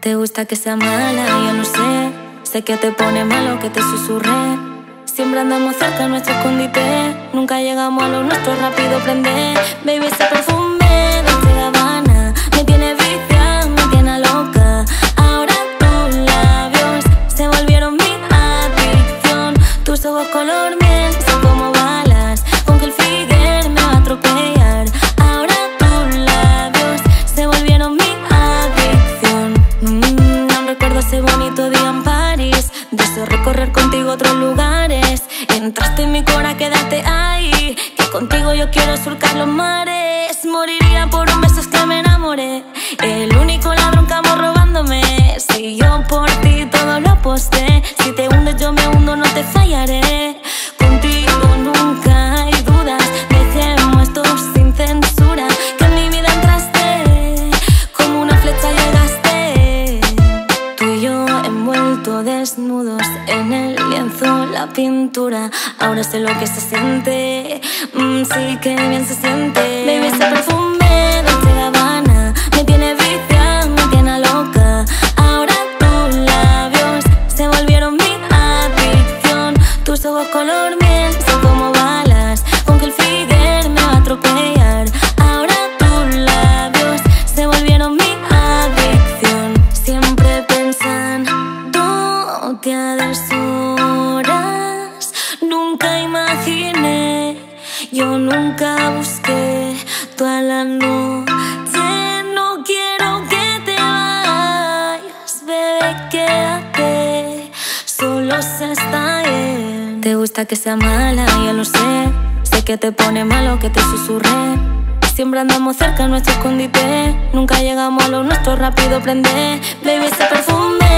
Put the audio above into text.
Te gusta que sea mala, yo no sé. Sé que te pone malo que te susurré. Siempre andamos cerca de nuestro escondite. Nunca llegamos a lo nuestro, rápido prende. Baby, ese perfume de Gabbana me tiene vicia, me tiene loca. Ahora tus labios se volvieron mi adicción. Tus ojos color miel son como otros lugares. Entraste en mi cora, quédate ahí. Que contigo yo quiero surcar los mares. Moriría por un beso, es que me enamoré. El único envuelto desnudos en el lienzo, la pintura. Ahora sé lo que se siente. Mm, sí, que bien se siente. Baby, ese perfume a. Nunca imaginé, yo nunca busqué toda la noche. No quiero que te vayas, bebé, quédate. Solo se está bien. Te gusta que sea mala, ya lo sé. Sé que te pone malo que te susurré. Siempre andamos cerca de nuestro escondite. Nunca llegamos a lo nuestro, rápido prende. Baby, ese perfume